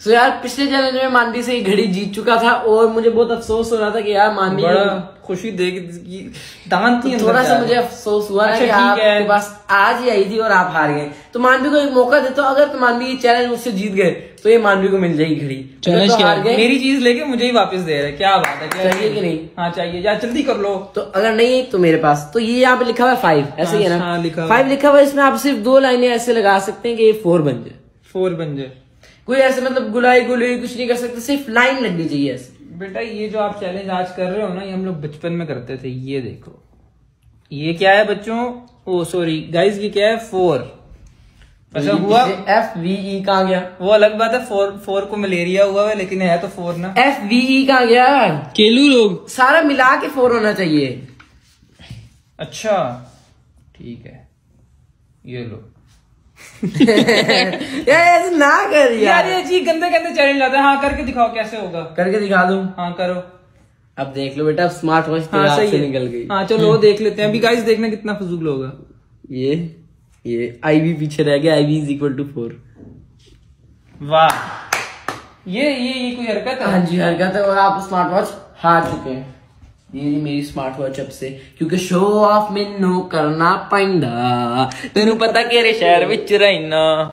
सो so यार पिछले challenge में मानवी से ये घड़ी जीत चुका था और मुझे बहुत अफसोस हो रहा था कि यार मानवी बड़ा खुशी देख दांत थी तो थोड़ा सा मुझे अफसोस हुआ अच्छा, है कि आपके है। पास आज ही आई थी और आप हार गए। तो मानवी को एक मौका देता हूँ अगर तो मानवी ये चैलेंज मुझसे जीत गए तो ये मानवी को मिल जाएगी घड़ी। चैलेंज तो हार गए मेरी चीज़ लेके मुझे ही वापस दे रहे क्या बात है चाहिए कि नहीं? हाँ चाहिए। यार जल्दी कर लो। तो अगर नहीं तो मेरे पास। तो ये यहाँ पे लिखा हुआ है फाइव ऐसे ही है हाँ, ना फाइव लिखा हुआ है इसमें आप सिर्फ़ दो लाइनें ऐसे लगा सकते हैं कि ये फोर बन जाए। फोर बन जाए। कोई ऐसे मतलब गुलाई गुलाई कुछ नहीं कर सकते सिर्फ़ लाइन लगनी चाहिए ऐसे। बेटा ये जो आप चैलेंज आज कर रहे हो ना ये हम लोग बचपन में करते थे ये देखो। ये क्या है बच्चों? ओ सॉरी गाइस ये क्या है? फोर अच्छा हुआ? एफ़ वी ई कहाँ गया? वो अलग बात है फोर फोर को मलेरिया हुआ है लेकिन है तो फोर ना। एफ़ वी ई कहाँ गया? केलू लोग। सारा मिला के फोर होना चाहिए। अच्छा ठीक है। ये लो। यार ऐसे ना कर यार। यार ये जी गंदे गंदे चैलेंज आते हैं। हाँ करके दिखाओ कैसे होगा। करके दिखा दूँ। हाँ करो। अब देख लो बेटा स्मार्ट वॉच हाँ सही से निकल गई। हाँ चलो वो देख लेते हैं। अभी गाइस देखना कितना फजूल होगा। ये ये आई भी पीछे रह गया। आई भी इज़ इक्वल टू फोर वाह। ये ये ये कोई हरकत है? हाँ जी हरकत है और आप स्मार्ट वॉच हार चुके हैं। ये मेरी स्मार्ट वॉच अब से। क्योंकि शो ऑफ़ मेनू करना पैंदा। तेन पता कि शहर में रहना।